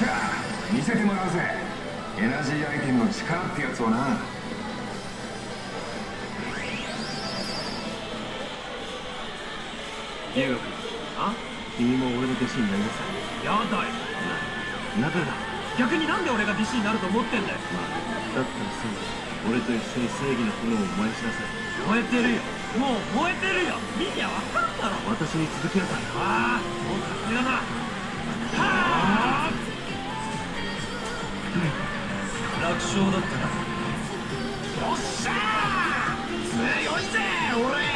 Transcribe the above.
しゃ見せてもらうぜ。エナジーアイテムの力ってやつをな。龍君あ君も俺の弟子になりなさい。やだよ。なぜだ逆になんで俺が弟子になると思ってんだよ。まあだったらそうだ俺と一緒に正義の炎を燃やしなさい。燃えてるよ。もう燃えてるよ。見りゃ分かったろ。私に続きなさい。ああもう勝手だな楽勝だったな。よっしゃー強いぜ俺